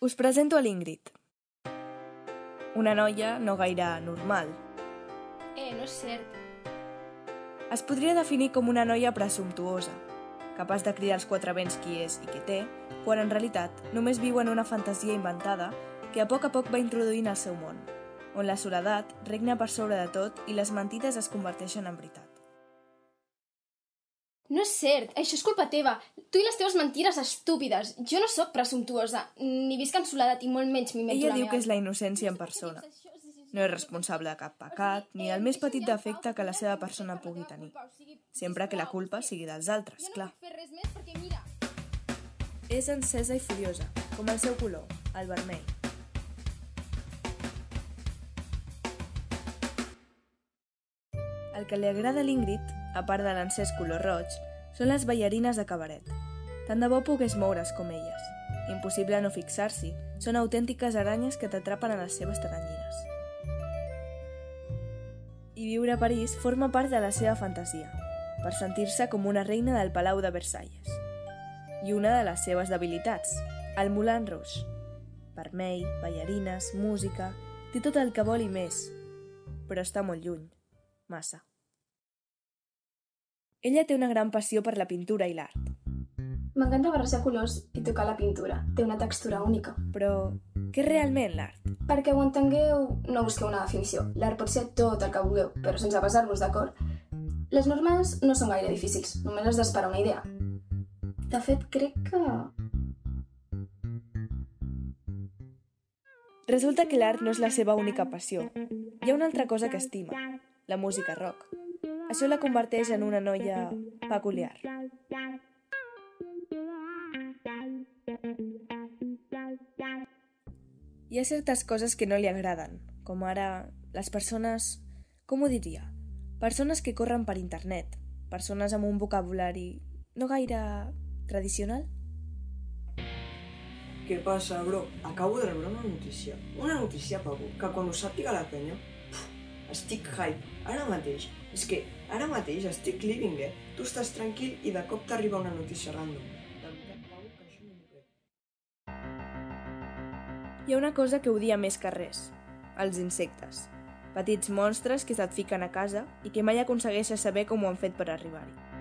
Us presento a l'Ingrid. Una noia no gaire normal. Eh, no és cert. Es podria definir com una noia presumptuosa, capaç de cridar als quatre vents qui és i què té, quan en realitat només viu en una fantasia inventada que a poc a poc va introduint al seu món, on la soledat regna per sobre de tot i les mentides es converteixen en veritat. No és cert, això és culpa teva. Tu i les teves mentires estúpides. Jo no sóc presumptuosa, ni visc en soledat i molt menys m'invento Ella la diu meva que és la innocència en persona. No és responsable de cap pecat ni el més petit defecte que la seva persona pugui tenir, sempre que la culpa sigui dels altres, clar. És encesa i furiosa, com el seu color, el vermell. El que li agrada a l'Ingrid, a part de l'encès color roig, són les ballarines de cabaret. Tant de bo pogués moure's com elles. Impossible no fixar-s'hi, són autèntiques aranyes que t'atrapen a les seves taranyines. I viure a París forma part de la seva fantasia, per sentir-se com una reina del Palau de Versalles i una de les seves debilitats, el Moulin Rouge. Vermell, ballarines, música... Té tot el que vol i més, però està molt lluny. Massa. Ella té una gran passió per la pintura i l'art, M'encanta barrejar colors i tocar la pintura. Té una textura única. però què és realment l'art? Perquè ho entengueu, no busqueu una definició. L'art pot ser tot el que vulgueu, però sense basar-vos d'acord. Les normes no són gaire difícils, només has d'esperar una idea. De fet, crec que... Resulta que l'art no és la seva única passió. Hi ha una altra cosa que estima, la música rock. Això la converteix en una noia peculiar. Hi ha certes coses que no li agraden, com ara les persones... Com ho diria? Persones que corren per internet, persones amb un vocabulari no gaire tradicional. Què passa, bro? Acabo de rebre una notícia. Una notícia, pavo, que quan ho sàpiga la penya... Puf, estic hype, ara mateix. És que ara mateix estic living, eh? Tu estàs tranquil i de cop t'arriba una notícia random. Que. Hi ha una cosa que odia més que res, els insectes. Petits monstres que se't fiquen a casa i que mai aconsegueixes saber com ho han fet per arribar-hi.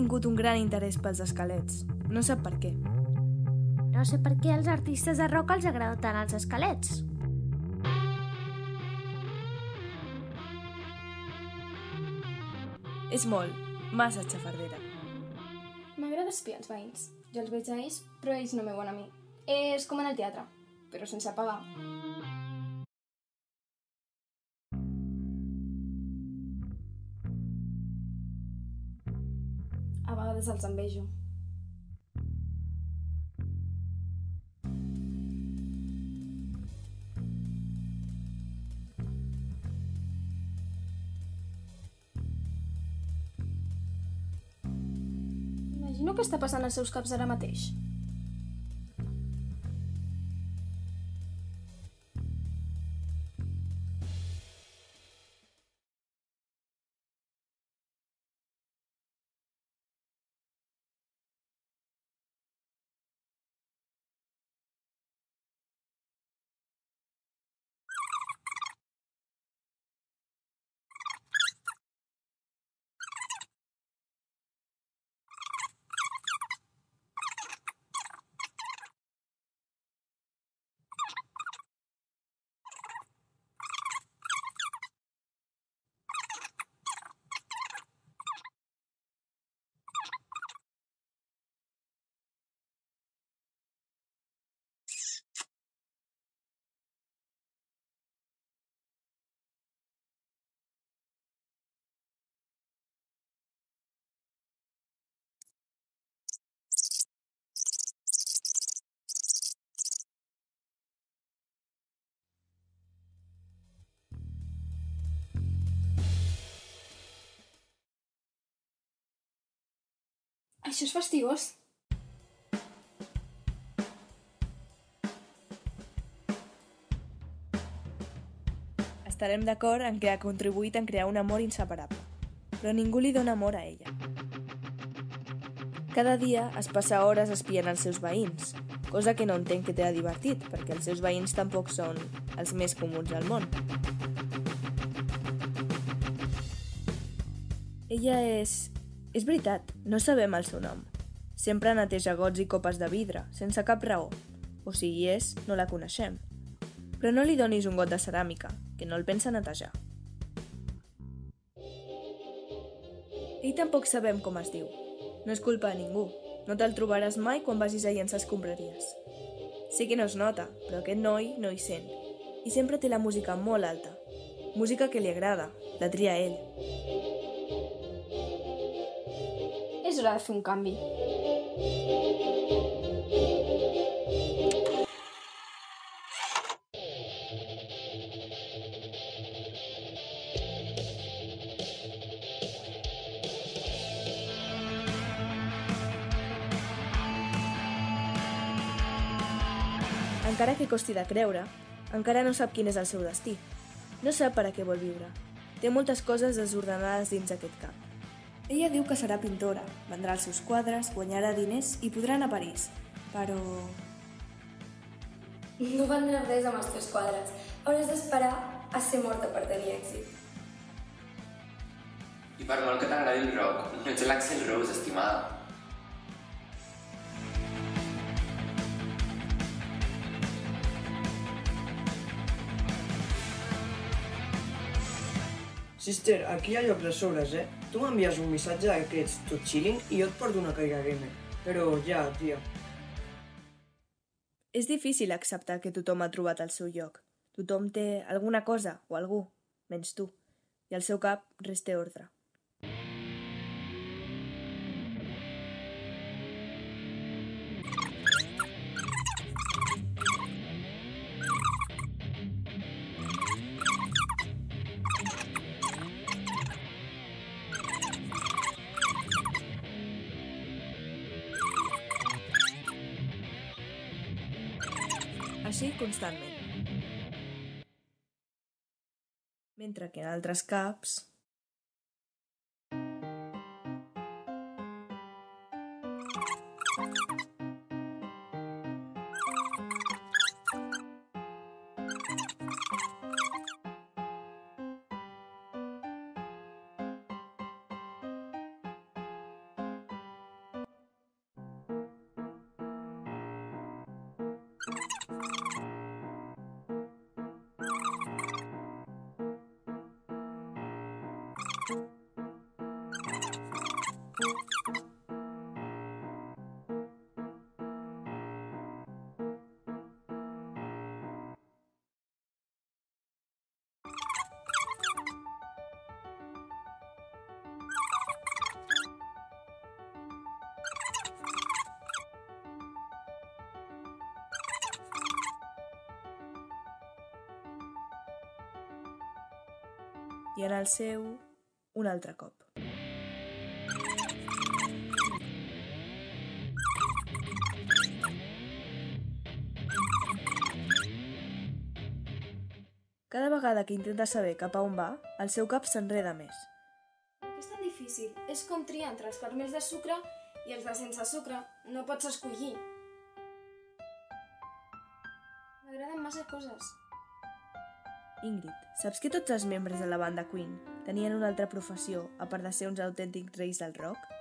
Tingut un gran interès pels esquelets. No sap per què. No sé per què als artistes de rock els agrada tant els esquelets. És molt, massa xafardera. M'agrada espiar els veïns. Jo els veig a ells, però ells no me veuen a mi. És com en el teatre, però sense pagar. A vegades els envejo. Imagino què està passant als seus caps ara mateix. Això és fastigós. Estarem d'acord en què ha contribuït en crear un amor inseparable, però ningú li dona amor a ella. Cada dia es passa hores espiant els seus veïns, cosa que no entenc que té de divertit, perquè els seus veïns tampoc són els més comuns del món. Ella és és veritat, no sabem el seu nom. Sempre neteja gots i copes de vidre, sense cap raó. O sigui és, no la coneixem. Però no li donis un got de ceràmica, que no el pensa netejar. Ell tampoc sabem com es diu. No és culpa de ningú. No te'l trobaràs mai quan vagis a llençar escombraries. Sé que no es nota, però aquest noi no hi sent. I sempre té la música molt alta. Música que li agrada, la tria ell. Hora de fer un canvi. Encara que costi de creure, encara no sap quin és el seu destí. No sap per a què vol viure. Té moltes coses desordenades dins aquest cap. Ella diu que serà pintora, vendrà els seus quadres, guanyarà diners i podrà anar a París. Però... No vendràs res amb els teus quadres. Hauràs d'esperar a ser morta per tenir èxit. I per molt que t'agradi el rock, no ets l'Axel Rose, estimada. Sister, aquí hi ha llocs de sobres, eh? Tu m'envies un missatge d'aquests tot chilling i jo et porto una caiga gamer. Però ja, tia. És difícil acceptar que tothom ha trobat el seu lloc. Tothom té alguna cosa o algú, menys tu. I al seu cap res té ordre. Així constantment. Mentre que en altres caps... i en el seu un altre cop. Cada vegada que intenta saber cap a on va, el seu cap s'enreda més. És tan difícil? És com triar entre els caramels de sucre i els de sense sucre. No pots escollir. M'agraden massa coses. Ingrid, saps que tots els membres de la banda Queen tenien una altra professió a part de ser uns autèntics reis del rock?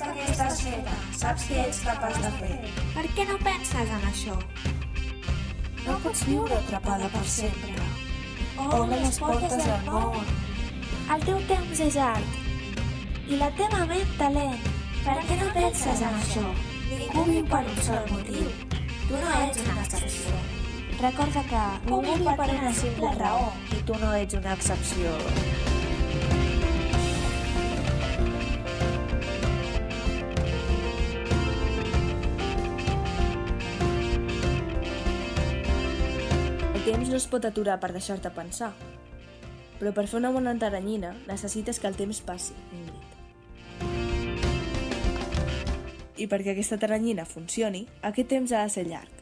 Perquè estàs feta, saps que ets capaç de fer. Per què no penses en això? No pots viure atrapada per sempre. Obre les portes del món. El teu temps és art. I la teva ment talent. Per què no penses en això? Ningú viu per un sol motiu. Tu no ets una excepció. Recorda que ningú viu per una simple raó i tu no ets una excepció. Temps no es pot aturar per deixar-te pensar. Però per fer una bona taranyina necessites que el temps passi, Ingrid. I perquè aquesta taranyina funcioni, aquest temps ha de ser llarg.